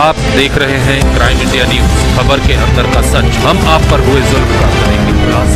आप देख रहे हैं क्राइम इंडिया न्यूज़, खबर के अंदर का सच। हम आप पर हुए जुल्म का करेंगे खुलासा